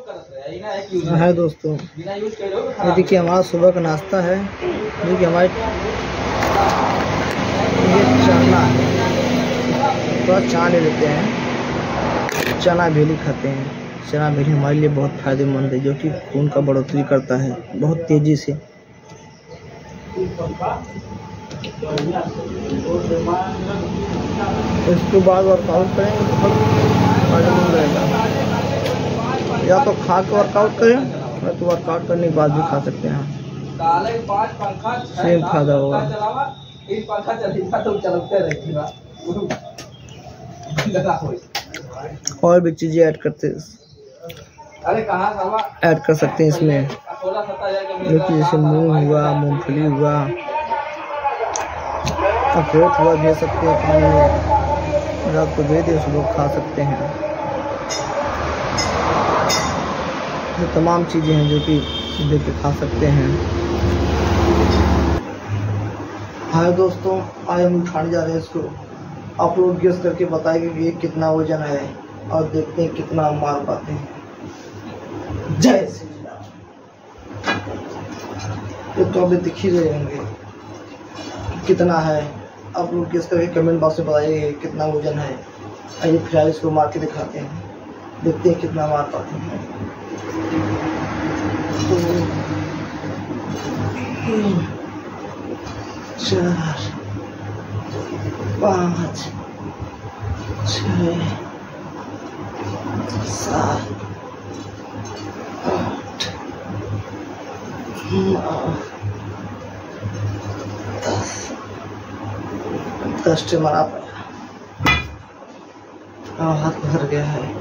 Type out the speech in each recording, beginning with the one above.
है दोस्तों। ये देखिए हमारा सुबह का नाश्ता है। देखिए हमारे ये चना। है थोड़ा चना ले लेते हैं। चना भेली खाते हैं। चना भेली हमारे लिए बहुत फ़ायदेमंद है जो कि खून का बढ़ोतरी करता है बहुत तेज़ी से। इसके बाद वर्कआउट करेंगे तो फ़ायदेमंद रहेगा। या तो खा के वर्कआउट करें या तो वर्कआउट करने के बाद भी खा सकते हैं। सेम फ़ायदा होगा और भी चीज़ें ऐड करते ऐड कर सकते हैं इसमें। जो कि जैसे मूंग हुआ मूंगफली हुआ। अखरोट हुआ दे सकते हैं पानी में रात को दे दे उस लोग खा सकते हैं। ये तमाम चीज़ें हैं जो कि दे के खा सकते हैं। हाय दोस्तों, आज हम उठाने जा रहे हैं इसको। आप लोग गेस करके बताएँगे कि ये कितना वज़न है और देखते हैं कितना मार पाते हैं। जय श्री राम। तो अभी दिख ही रहे होंगे कितना है। आप लोग गेस करके कमेंट बॉक्स में बताइए कितना वज़न है। आइए फिर इसको मार के दिखाते हैं। देखते हैं कितना मार पाते हैं। चार पाँच छः सात आठ नौ दस। दस टे मारा पाया हाँ, हाथ भर गया है।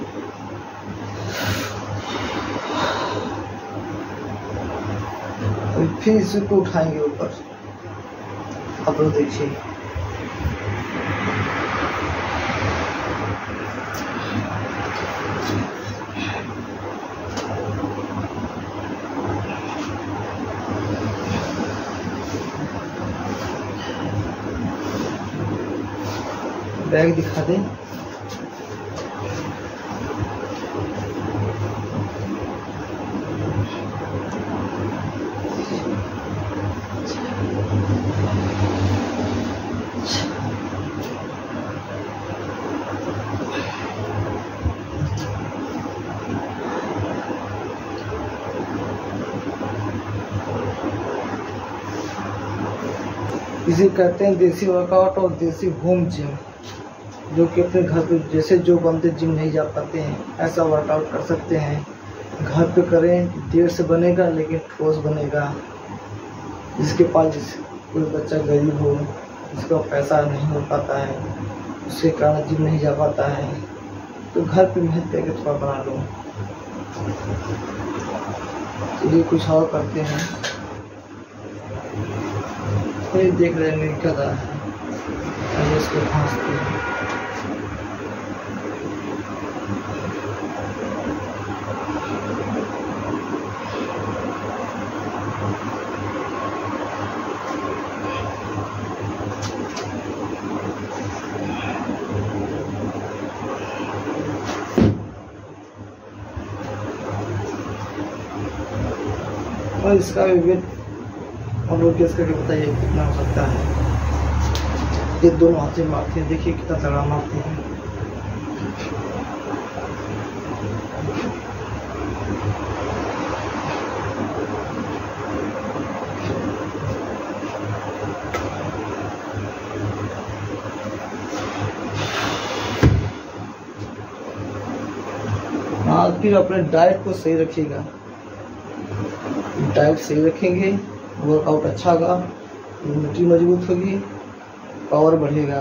फिर इसी को उठाएँगे ऊपर। आप लोग देखिए। बैग दिखा दें। इसे कहते हैं देसी वर्कआउट और देसी होम जिम जो कि अपने घर पे जैसे जो बंदे जिम नहीं जा पाते हैं, ऐसा वर्कआउट कर सकते हैं। घर पे करें, देर से बनेगा, लेकिन ठोस बनेगा। जिसके पास जिस कोई बच्चा गरीब हो, जिसका पैसा नहीं हो पाता है, उसके कारण जिम नहीं जा पाता है तो घर पे मेहनत करके थोड़ा बना लो। चलिए कुछ और करते हैं। ये देख रहे हैं गदा है आइए इसको फांसते और इसका भी वेट हम लोग गेस करके बताइए कितना हो सकता है। ये दोनों हाथ से मारते हैं देखिए कितना तगड़ा मारते हैं हाँ फिर अपने डाइट को सही रखिएगा डाइट सही रखेंगे। वर्कआउट अच्छा होगा इम्यूनिटी मज़बूत होगी पावर बढ़ेगा।